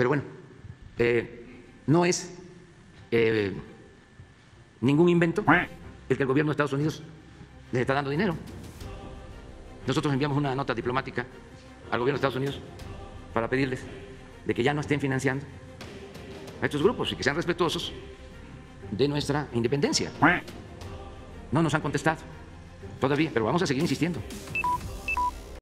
Pero bueno, eh, no es eh, ningún invento el que el gobierno de Estados Unidos les está dando dinero. Nosotros enviamos una nota diplomática al gobierno de Estados Unidos para pedirles de que ya no estén financiando a estos grupos y que sean respetuosos de nuestra independencia. No nos han contestado todavía, pero vamos a seguir insistiendo.